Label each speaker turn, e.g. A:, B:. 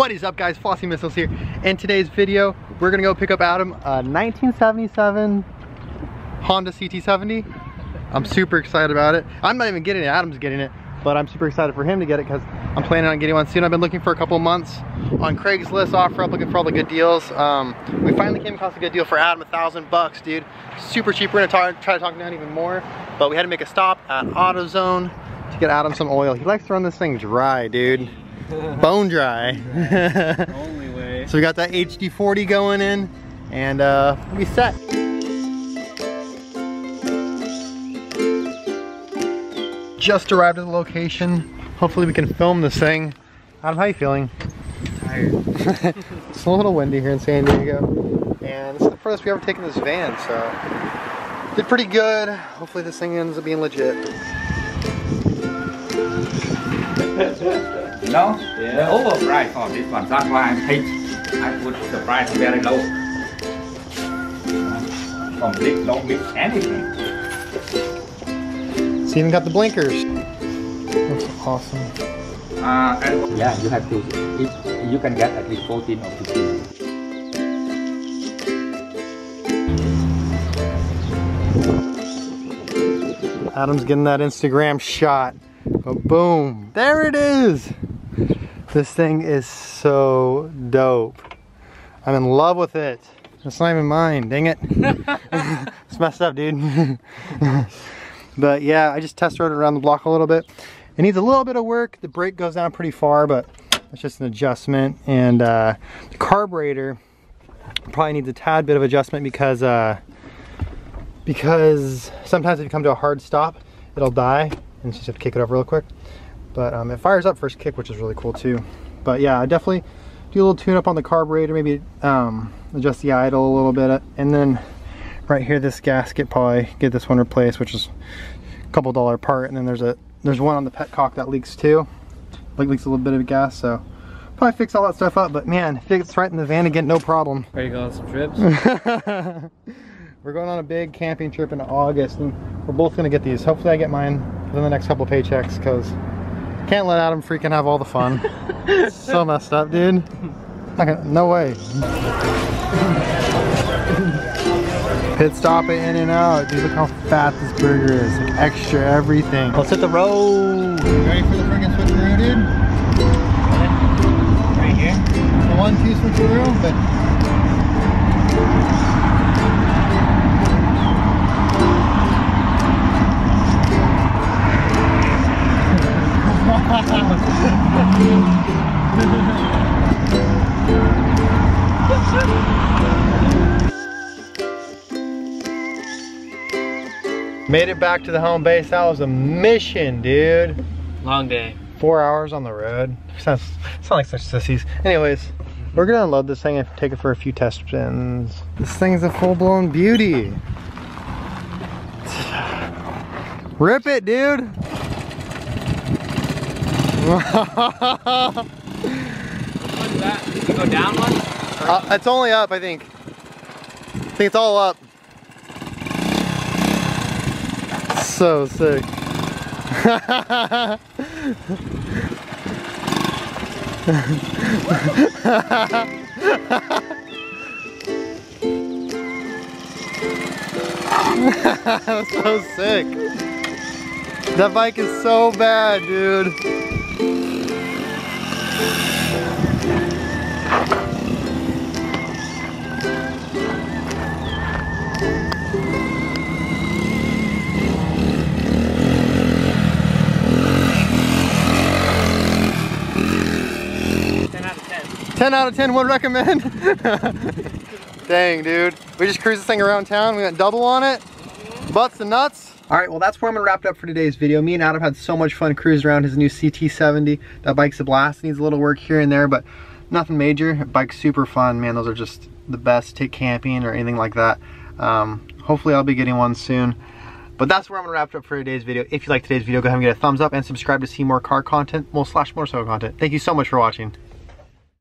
A: What is up guys, Flossy Missiles here. In today's video, we're gonna go pick up Adam a 1977 Honda CT70. I'm super excited about it. I'm not even getting it, Adam's getting it, but I'm super excited for him to get it because I'm planning on getting one soon. I've been looking for a couple months on Craigslist, OfferUp, looking for all the good deals. Um, we finally came across a good deal for Adam, a thousand bucks, dude. Super cheap, we're gonna try to talk down even more, but we had to make a stop at AutoZone to get Adam some oil. He likes to run this thing dry, dude. bone dry.
B: Only way.
A: So we got that HD40 going in and uh, we set. Just arrived at the location. Hopefully we can film this thing. Adam, how you feeling?
B: Tired.
A: it's a little windy here in San Diego. And this is the furthest we've ever taken this van, so did pretty good. Hopefully this thing ends up being legit.
C: No, the overprice for this one. That's why I take. I put the price very low. Complete, don't mix anything.
A: It's even got the blinkers. Looks awesome.
C: Uh, and yeah, you have to. It, you can get at least 14 or 15.
A: Adam's getting that Instagram shot. But boom, there it is. This thing is so dope. I'm in love with it. It's not even mine, dang it. it's messed up, dude. but yeah, I just test rode it around the block a little bit. It needs a little bit of work. The brake goes down pretty far, but it's just an adjustment. And uh, the carburetor probably needs a tad bit of adjustment because uh, because sometimes if you come to a hard stop, it'll die and you just have to kick it up real quick. But um, it fires up first kick, which is really cool too. But yeah, I definitely do a little tune up on the carburetor, maybe um, adjust the idle a little bit. And then right here, this gasket, probably get this one replaced, which is a couple dollar part. And then there's a there's one on the petcock that leaks too. Like leaks a little bit of gas, so probably fix all that stuff up. But man, if it's right in the van again, no problem.
B: Are you going on some trips?
A: we're going on a big camping trip in August and we're both gonna get these. Hopefully I get mine within the next couple paychecks because can't let Adam freaking have all the fun. so messed up, dude. Gonna, no way. Pit stop it In-N-Out. Dude, look how fat this burger is. Like extra everything. Let's hit the road. You ready for the freaking switcheroo, dude?
C: Right here.
A: The one, two switcheroo, but Made it back to the home base. That was a mission, dude.
B: Long day.
A: Four hours on the road. Sounds sound like such sissies. Anyways, we're gonna unload this thing and take it for a few test spins. This thing's a full-blown beauty. Rip it, dude.
B: Did you go down one?
A: Uh, it's only up, I think. I think it's all up. So sick. That's so sick. That bike is so bad, dude. 10 out of 10 would recommend. Dang, dude. We just cruised this thing around town. We went double on it. Butts and nuts. All right, well, that's where I'm gonna wrap it up for today's video. Me and Adam had so much fun cruising around his new CT70. That bike's a blast. It needs a little work here and there, but nothing major. Bike's super fun, man. Those are just the best. Take camping or anything like that. Um, hopefully I'll be getting one soon. But that's where I'm gonna wrap it up for today's video. If you like today's video, go ahead and get a thumbs up and subscribe to see more car content, well slash more so content. Thank you so much for watching.